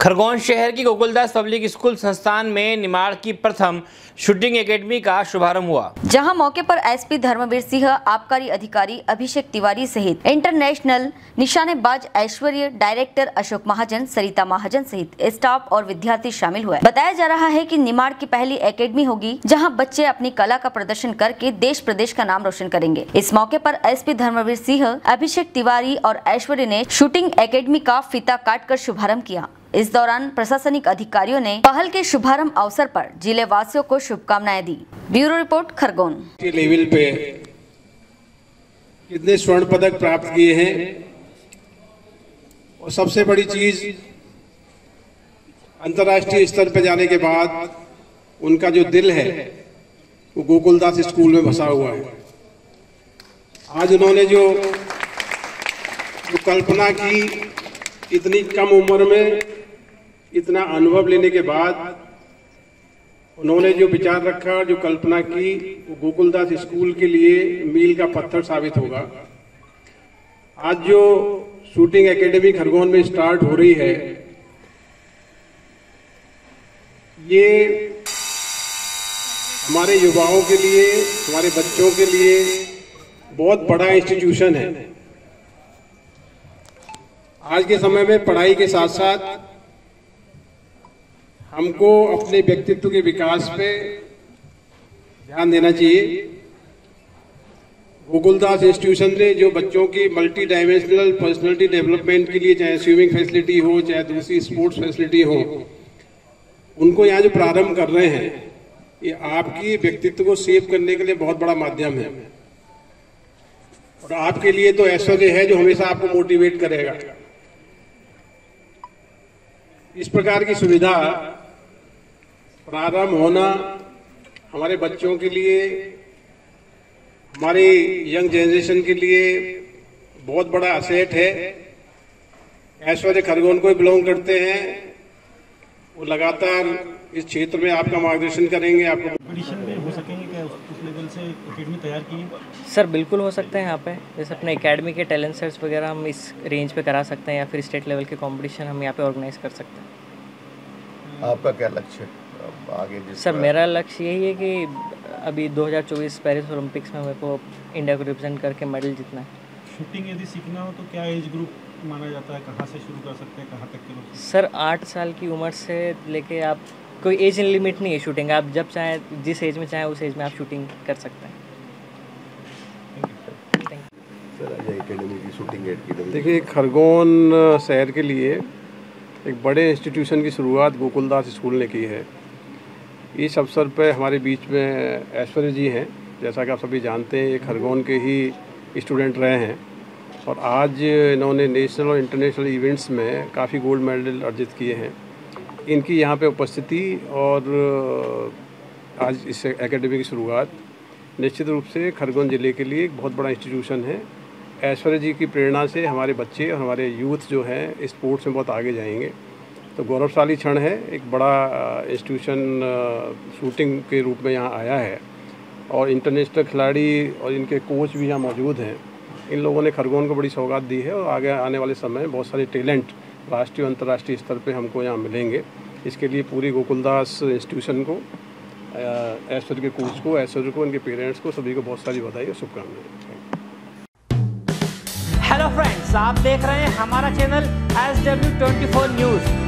खरगोन शहर की Gokuldas public school संस्थान में निमाड़ की प्रथम शूटिंग एकेडमी का शुभारंभ हुआ। जहाँ मौके पर एसपी धर्मवीर सिंह, आबकारी अधिकारी अभिषेक तिवारी सहित इंटरनेशनल निशानेबाज ऐश्वर्य, डायरेक्टर अशोक महाजन, सरिता महाजन सहित स्टाफ और विद्यार्थी शामिल हुए। बताया जा रहा है की निमाड़ की पहली एकेडमी होगी, जहाँ बच्चे अपनी कला का प्रदर्शन करके देश प्रदेश का नाम रोशन करेंगे। इस मौके पर एसपी धर्मवीर सिंह, अभिषेक तिवारी और ऐश्वर्य ने शूटिंग एकेडमी का फीता काट कर शुभारंभ किया। इस दौरान प्रशासनिक अधिकारियों ने पहल के शुभारंभ अवसर पर ज़िले वासियों को शुभकामनाएँ दी। Bureau report, Khargone. लेवल पे कितने स्वर्ण पदक प्राप्त किए हैं? और सबसे बड़ी चीज़, अंतर्राष्ट्रीय स्तर पर जाने के बाद उनका जो दिल है, वो गोकुलदास स्कूल में बसा हुआ है। आज उन्होंने जो जो कल्पना की, इतनी कम उम्र में इतना अनुभव लेने के बाद उन्होंने जो विचार रखा जो कल्पना की, वो गोकुलदास स्कूल के लिए मील का पत्थर साबित होगा। आज जो शूटिंग एकेडमी खरगोन में स्टार्ट हो रही है, ये हमारे युवाओं के लिए, हमारे बच्चों के लिए बहुत बड़ा इंस्टीट्यूशन है। आज के समय में पढ़ाई के साथ साथ हमको अपने व्यक्तित्व के विकास पे ध्यान देना चाहिए। गोकुलदास इंस्टीट्यूशन ने जो बच्चों की मल्टी डायमेंशनल पर्सनालिटी डेवलपमेंट के लिए चाहे स्विमिंग फैसिलिटी हो, चाहे दूसरी स्पोर्ट्स फैसिलिटी हो, उनको यहाँ जो प्रारंभ कर रहे हैं, ये आपकी व्यक्तित्व को सेव करने के लिए बहुत बड़ा माध्यम है। और आपके लिए तो ऐश्वर्य है जो हमेशा आपको मोटिवेट करेगा। इस प्रकार की सुविधा प्रारंभ होना हमारे बच्चों के लिए हमारे यंग जनरेशन के लिए बहुत बड़ा असेट है। ऐश्वर्य खरगोन को बिलोंग करते हैं। वो लगातार इस क्षेत्र में आपका मार्गदर्शन करेंगे आपको कंपटीशन में हो सकेंगे क्या? उस उस लेवल से एकेडमी तैयार की सर बिल्कुल हो सकते हैं यहाँ पे। जैसे अपने एकेडमी के टैलेंट सर्च वगैरह हम इस रेंज पे करा सकते हैं या फिर स्टेट लेवल के कंपटीशन हम यहाँ पे ऑर्गेनाइज कर सकते हैं। आपका क्या लक्ष्य? है आगे जिस सर मेरा लक्ष्य यही है कि अभी 2024 पेरिस ओलंपिक्स में मेरे को इंडिया को रिप्रेजेंट करके मेडल जीतना है। शूटिंग यदि सीखना हो तो क्या एज ग्रुप माना जाता है? कहाँ से शुरू कर सकते हैं? कहाँ तक के लोग? सर आठ साल की उम्र से लेके आप कोई एज लिमिट नहीं है शूटिंग आप जब चाहें जिस एज में चाहें उस एज में आप शूटिंग कर सकते हैं। सर अजय एकेडमी की शूटिंग एकेडमी देखिए खरगोन शहर के लिए एक बड़े इंस्टीट्यूशन की शुरुआत गोकुलदास स्कूल ने की है। इस अवसर पर हमारे बीच में ऐश्वर्य जी हैं। जैसा कि आप सभी जानते हैं, ये खरगोन के ही स्टूडेंट रहे हैं। और आज इन्होंने नेशनल और इंटरनेशनल इवेंट्स में काफ़ी गोल्ड मेडल अर्जित किए हैं। इनकी यहाँ पे उपस्थिति और आज इस एकेडमी की शुरुआत निश्चित रूप से खरगोन ज़िले के लिए एक बहुत बड़ा इंस्टीट्यूशन है। ऐश्वर्य जी की प्रेरणा से हमारे बच्चे और हमारे यूथ जो हैं, स्पोर्ट्स में बहुत आगे जाएँगे। तो गौरवशाली क्षण है। एक बड़ा इंस्टीट्यूशन शूटिंग के रूप में यहाँ आया है। और इंटरनेशनल खिलाड़ी और इनके कोच भी यहाँ मौजूद हैं। इन लोगों ने खरगोन को बड़ी सौगात दी है और आगे आने वाले समय में बहुत सारे टैलेंट राष्ट्रीय और अंतर्राष्ट्रीय स्तर पे हमको यहाँ मिलेंगे। इसके लिए पूरी गोकुलदास इंस्टीट्यूशन को ऐश्वर्य के कोच को, ऐश्वर्य को, इनके पेरेंट्स को, सभी को बहुत सारी बधाई और शुभकामनाएँ। हेलो फ्रेंड्स आप देख रहे हैं हमारा channel S W twenty four news